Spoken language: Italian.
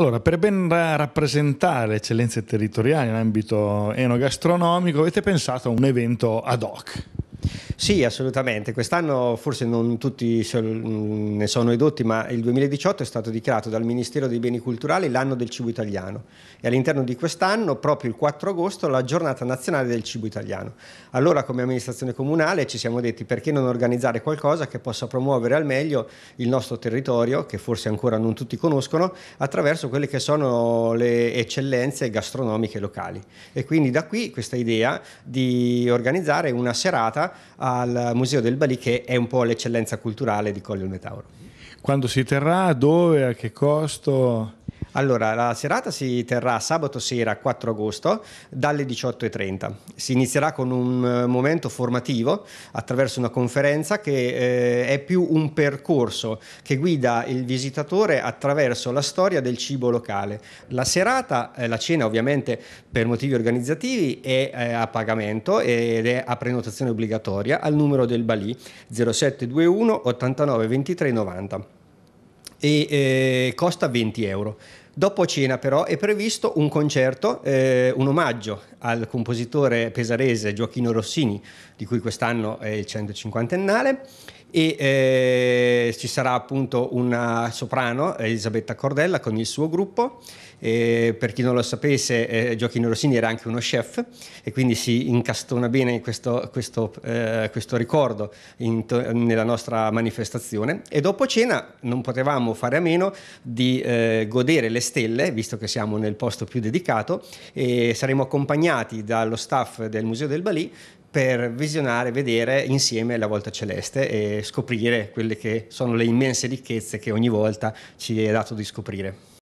Allora, per ben rappresentare le eccellenze territoriali in ambito enogastronomico, avete pensato a un evento ad hoc? Sì, assolutamente. Quest'anno forse non tutti ne sono edotti, ma il 2018 è stato dichiarato dal Ministero dei Beni Culturali l'anno del cibo italiano e all'interno di quest'anno, proprio il 4 agosto, la giornata nazionale del cibo italiano. Allora come amministrazione comunale ci siamo detti perché non organizzare qualcosa che possa promuovere al meglio il nostro territorio, che forse ancora non tutti conoscono, attraverso quelle che sono le eccellenze gastronomiche locali. E quindi da qui questa idea di organizzare una serata al Museo del Balì che è un po' l'eccellenza culturale di Colle del Metauro. Quando si terrà, dove, a che costo? Allora, la serata si terrà sabato sera 4 agosto dalle 18.30. Si inizierà con un eh, momento formativo attraverso una conferenza che eh, è più un percorso che guida il visitatore attraverso la storia del cibo locale. La serata, eh, la cena ovviamente per motivi organizzativi è eh, a pagamento ed è a prenotazione obbligatoria al numero del Balì 0721 89 23 90 e eh, costa 20 euro. Dopo cena però è previsto un concerto, eh, un omaggio al compositore pesarese Gioacchino Rossini, di cui quest'anno è il 150ennale, e eh, ci sarà appunto una soprano, Elisabetta Cordella, con il suo gruppo. E per chi non lo sapesse, eh, Gioacchino Rossini era anche uno chef e quindi si incastona bene questo, questo, eh, questo ricordo in, nella nostra manifestazione. E dopo cena non potevamo fare a meno di eh, godere le stelle, visto che siamo nel posto più dedicato, e saremo accompagnati dallo staff del Museo del Balì per visionare, vedere insieme la volta celeste e scoprire quelle che sono le immense ricchezze che ogni volta ci è dato di scoprire.